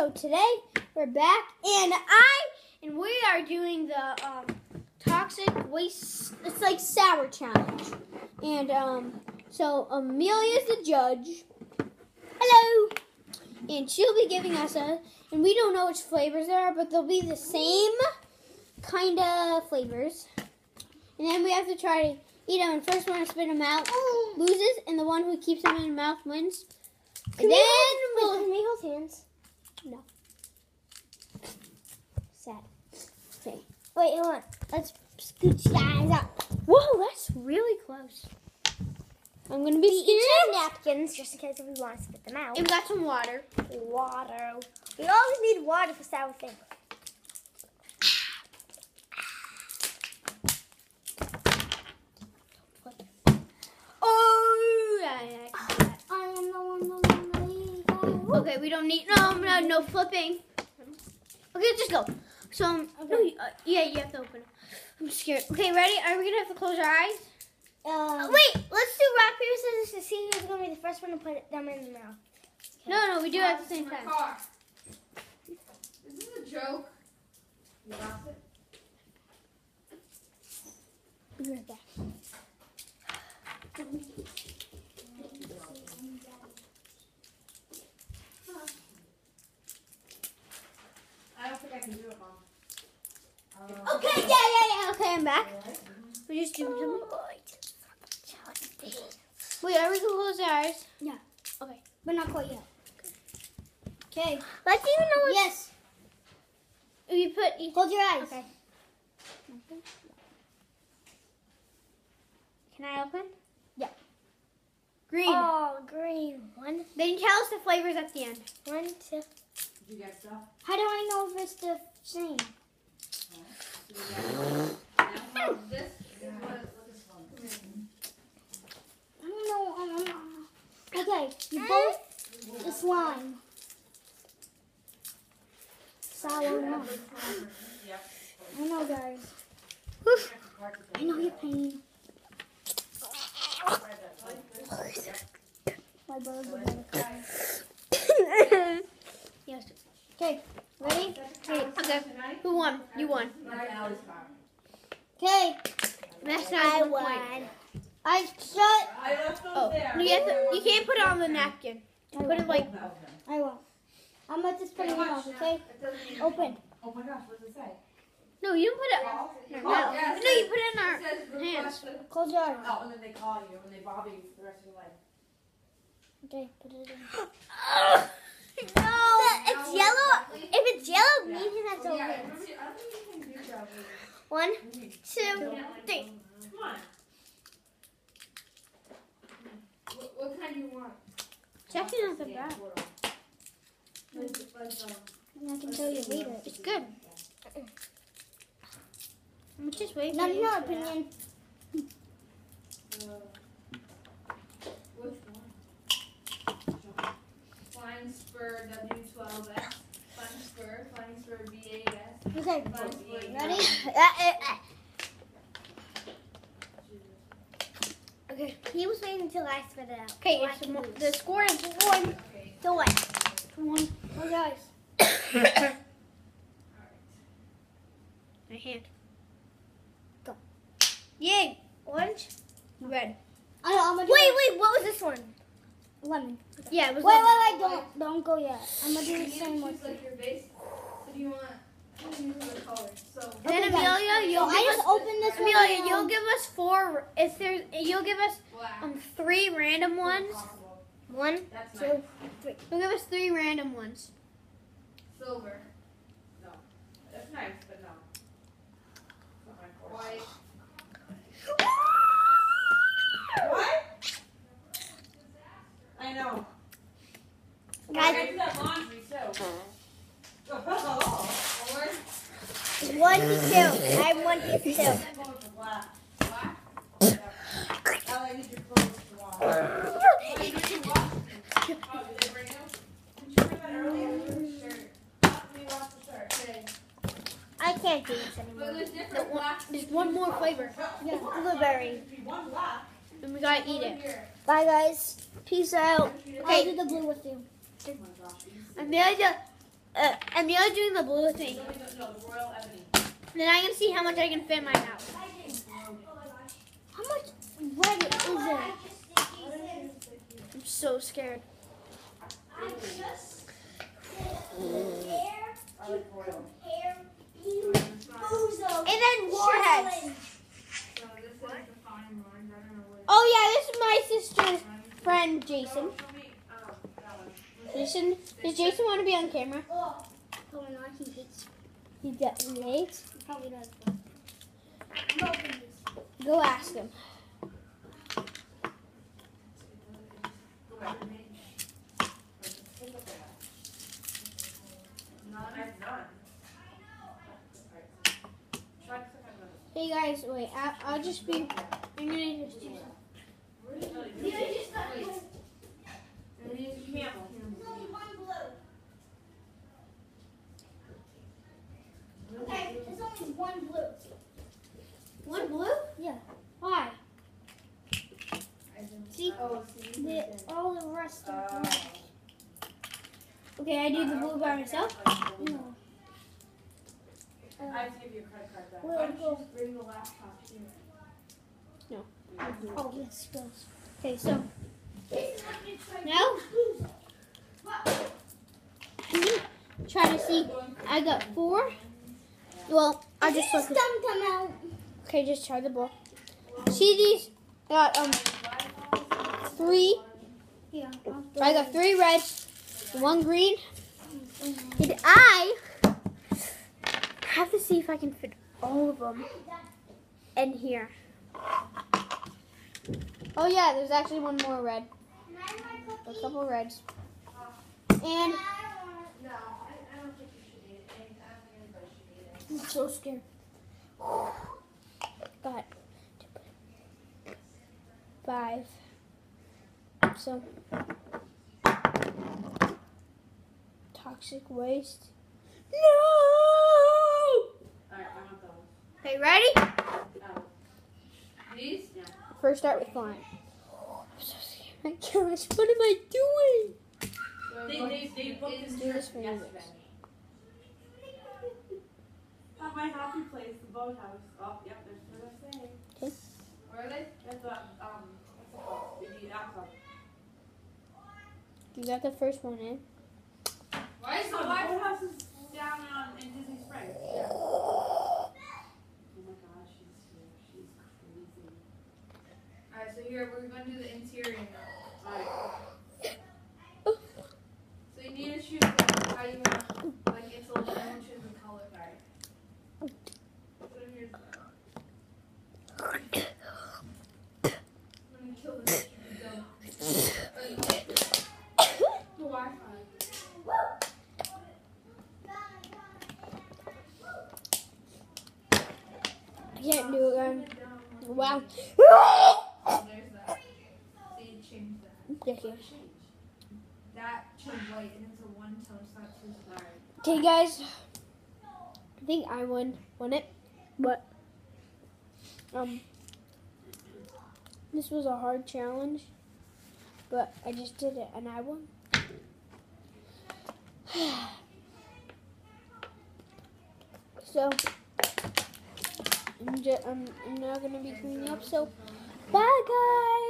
so today we're back, and I and we are doing the um, toxic waste. It's like sour challenge, and um, so Amelia's the judge. Hello, and she'll be giving us a, and we don't know which flavors there are, but they'll be the same kind of flavors, and then we have to try to eat them. And first one to spit them out loses, and the one who keeps them in the mouth wins. Can And we then hold, we'll can we hold hands? No. Sad. Okay. Wait, hold on. Let's scooch guys up. Whoa, that's really close. I'm gonna be scared. napkins just in case if we want to spit them out. And we got some water. Water. We always need water for sour things. Oh, yeah, yeah, I can do that. I am the one, the one, the one. Okay, we don't need no, no, no flipping. Okay, just go. So, um, no, uh, yeah, you have to open. it. I'm scared. Okay, ready? Are we gonna have to close our eyes? Uh, wait, let's do rock, paper, scissors to see who's going to be the first one to put it, them in the mouth. No, no, we do it at the same My time. car. Is this a joke? You lost it? Be right back. I don't think I can do it, Mom. Okay, yeah, yeah, yeah. Okay, I'm back. We just do some. Wait, are we gonna close our eyes? Yeah. Okay. But not quite yet. Okay. Let's even know what. Yes. You put each. Close your eyes. Okay. Can I open? Yeah. Green. Oh, green. One, Then tell us the flavors at the end. one, two. Did you get stuff? How do I know if it's the same? Did I don't know. Okay, you both the slime. Sour. I know, guys. I know your pain. My would never cry. yes. Okay, ready? Okay. Who won? You won. Okay, That's I not won. point. I shut. I left those Oh, there. you, to, you can't put it on the napkin. I Put it like. I won. I'm gonna just put it in my mouth, okay? Open. Oh my gosh, what does it say? No, you don't put it. in our yes. No, you put it in our. It says hands. Close your eyes. Oh, and then they call you and they bother you for the rest of your life. Okay, put it in. no. It's yellow. If it's yellow, maybe that's Oh, One, Two. two, three. Come on. What, what kind do you want? Second is the bad. I can tell you later. It's good. I'm just waiting. Not for your opinion. Uh, which one? Flying Spur W12S. Flying Spur. Flying Spur V8S. Okay, ready? Okay. He was waiting until I spit it out. Okay, so I it's can mo- lose. the score is one Okay. So what? to one. Oh, guys. My hand. Go. Yay! Orange. Red. I know, I'm gonna do Wait, it. wait. What was this one? Lemon. Yeah, it was. Wait, lemon. wait, wait, don't, don't go yet. I'm gonna do the You same one. choose like your base. So do you want you choose the color? So then Okay. Amelia, So you'll I give just us. opened this. Amelia, and, you'll give us four. If there's, you'll give us um three random ones. Possible. One, That's two, nice. three. You'll give us three random ones. Silver. No. That's nice, but no. Not my course. White. What? I know. Guys- I do that laundry too. Orange. One to two. I'm one to two. I'm going for black. Black? Yeah. I need your clothes to wash. You need to wash. Did they bring you? Did you bring that earlier? Shirt. Let me wash the shirt. Okay. I can't do this But anymore. there's The one, there's one more flavor, Yeah, blueberry. And we gotta eat it. Bye, guys. Peace out. I'll Okay. do the blue with you. Oh my gosh. Amelia, uh, Amelia's doing the blue thing. No, no, the Royal Ebony. Then I'm gonna see how much I can fit in my mouth. How much red is it? I'm so scared. I like Royal. And then warheads. So this is the fine ones. I don't know what. Oh yeah, this is my sister's friend Jason. Show me, um, that one. Jason, does Jason want to be on camera? Oh, probably not. He hates. He definitely hates. He probably does. I'm hoping he's- Go ask him. Go back to me. None. I have none. Alright. Try to click on those. Hey guys, wait. I, I'll just be. I'm gonna just do something. Okay, there's only one blue. One blue? Yeah. Why? See, Oh, the, all the rest are Uh. Okay, I do the blue by myself. No. I Uh, have to give you a credit card back. Where Why don't you go? just bring the laptop here? No. oh, this goes. Okay, so now try to see. I got four. Well, I just look. them come out. Okay, just try the ball. See these? I got um three. Yeah. I'll got three reds, one green. And I have to see if I can fit all of them in here. Oh yeah, there's actually one more red. A couple reds. And No, I, I don't think you should eat it. I don't think anybody should eat it. I'm so scared. got five. So toxic waste. No. Alright, I want those. Okay, ready? Oh. These? Yeah. First, start with slime. I'm so scared. My gosh, what am I doing? They, they, they booked this trip yesterday. At my happy place, the boathouse. Oh, yep, there's what I say. Okay. Where are they? At the, um, what's it called? The aqua. You got the first one in. Why is the boathouse is down on, in Disney Springs? Yeah. Oh my god, she's here. She's crazy. Alright, so here we're gonna do the interior now. Alright. So you need to choose like, how you want, like it's a little you choose the color. Alright. So here's I'm gonna kill this dumb. The Wi-Fi. I can't do it again. Wow. Oh, there's that. So you change that. Okay. That turned white and it's a one tone, it's not two tone. So that turns dark. Okay, guys. I think I won won it, but um, this was a hard challenge, but I just did it and I won. so I'm I'm, I'm now gonna be cleaning up. So bye, guys.